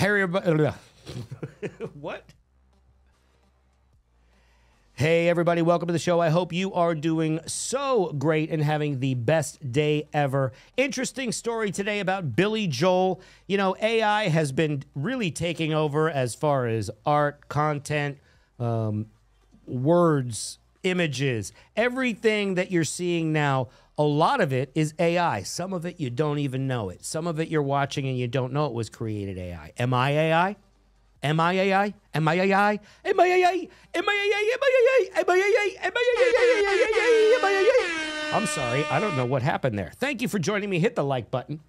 Harry. what? Hey, everybody, welcome to the show. I hope you are doing so great and having the best day ever. Interesting story today about Billy Joel. You know, AI has been really taking over as far as art, content, um, words, images, everything that you're seeing now. A lot of it is AI. Some of it you don't even know it. Some of it you're watching and you don't know it was created AI. Am I AI? Am I AI? Am I AI? Am I AI? Am I AI? Am I AI? Am I AI? Am I AI? I AI? I'm sorry, I don't know what happened there. Thank you for joining me. Hit the like button.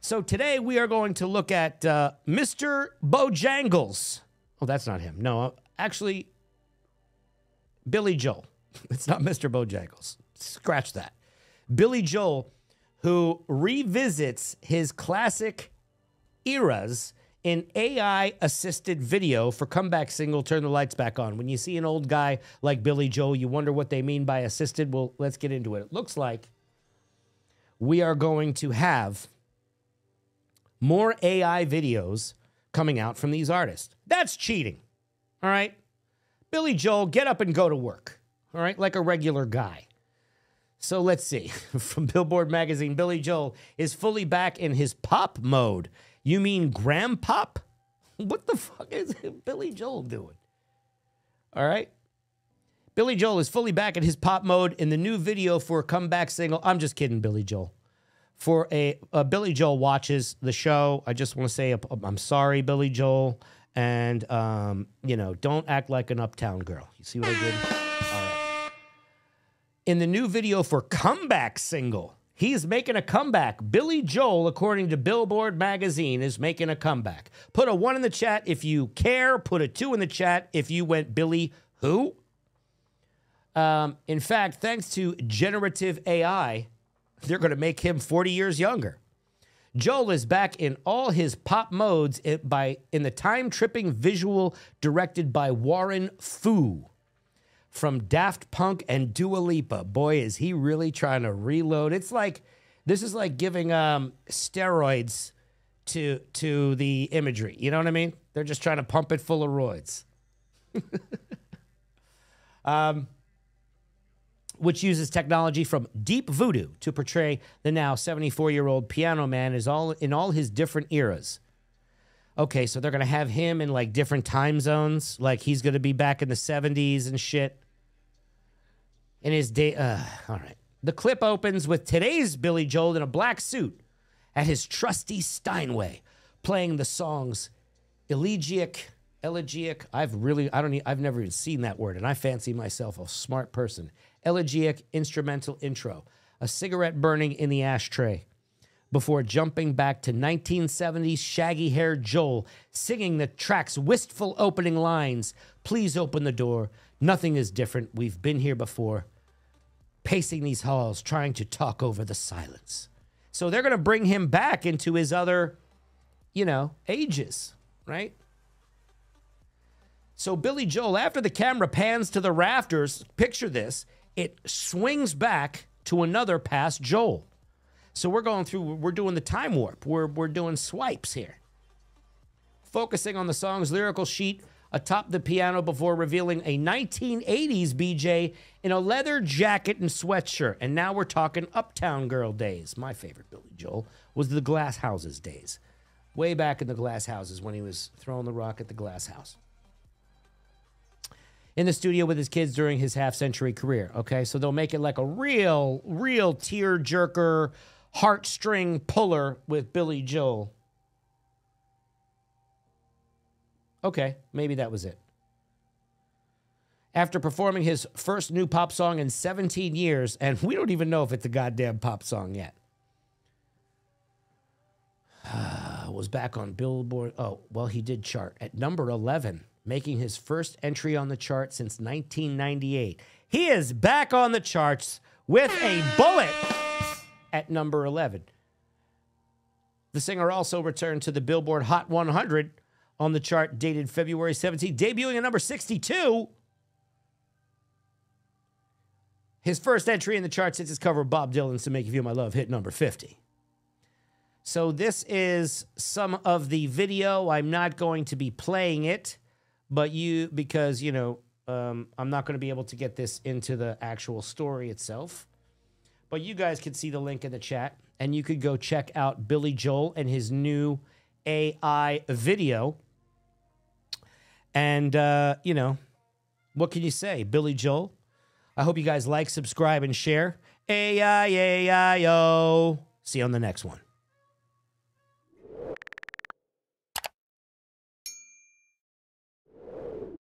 So today we are going to look at uh, Mr. Bojangles. Oh, that's not him. No, actually, Billy Joel. It's not Mr. Bojangles. Scratch that. Billy Joel, who revisits his classic eras in AI assisted video for comeback single Turn the Lights Back On. When you see an old guy like Billy Joel, you wonder what they mean by assisted. Well, let's get into it. It looks like we are going to have more AI videos coming out from these artists. That's cheating. All right? Billy Joel, get up and go to work. All right? Like a regular guy. So let's see. From Billboard magazine, Billy Joel is fully back in his pop mode. You mean Grandpop? What the fuck is Billy Joel doing? All right. Billy Joel is fully back in his pop mode in the new video for a comeback single. I'm just kidding, Billy Joel. For a, a Billy Joel watches the show, I just want to say I'm sorry, Billy Joel, and um, you know, don't act like an uptown girl. You see what I did? In the new video for comeback single, He's making a comeback. Billy Joel, according to Billboard magazine, is making a comeback. Put a one in the chat if you care. Put a two in the chat if you went Billy who. Um, in fact, thanks to generative AI, they're going to make him 40 years younger. Joel is back in all his pop modes by in the time tripping visual directed by Warren Fu from Daft Punk and Dua Lipa. Boy, is he really trying to reload. It's like this is like giving um, steroids to to the imagery. You know what I mean? They're just trying to pump it full of roids. um, which uses technology from Deep Voodoo to portray the now 74 year old piano man is all in all his different eras. Okay, so they're gonna have him in like different time zones, like he's gonna be back in the 70s and shit in his day. Uh, all right. The clip opens with today's Billy Joel in a black suit at his trusty Steinway, playing the songs elegiac, elegiac. I've really, I don't, I've never even seen that word, and I fancy myself a smart person. Elegiac instrumental intro, a cigarette burning in the ashtray, before jumping back to 1970s shaggy haired Joel singing the track's wistful opening lines Please open the door. Nothing is different. We've been here before, pacing these halls, trying to talk over the silence. So they're going to bring him back into his other, you know, ages, right? So Billy Joel, after the camera pans to the rafters, picture this, it swings back to another past Joel. So we're going through, we're doing the time warp. We're, we're doing swipes here. Focusing on the song's lyrical sheet, atop the piano before revealing a 1980s BJ in a leather jacket and sweatshirt. And now we're talking Uptown Girl days. My favorite Billy Joel was the Glass Houses days. Way back in the Glass Houses when he was throwing the rock at the Glass House. In the studio with his kids during his half century career. Okay, so they'll make it like a real, real tear jerker, heartstring puller with Billy Joel. Okay, maybe that was it. After performing his first new pop song in 17 years, and we don't even know if it's a goddamn pop song yet. was back on Billboard. Oh, well, he did chart at number 11, making his first entry on the chart since 1998. He is back on the charts with a bullet at number 11. The singer also returned to the Billboard Hot 100 on the chart dated February 17th, debuting at number 62. His first entry in the chart since his cover of Bob Dylan's To Make You Feel My Love hit number 50. So this is some of the video. I'm not going to be playing it, but you because you know um, I'm not going to be able to get this into the actual story itself. But you guys can see the link in the chat, and you could go check out Billy Joel and his new AI video. And uh, you know, what can you say, Billy Joel? I hope you guys like, subscribe, and share. A I A I O. See you on the next one.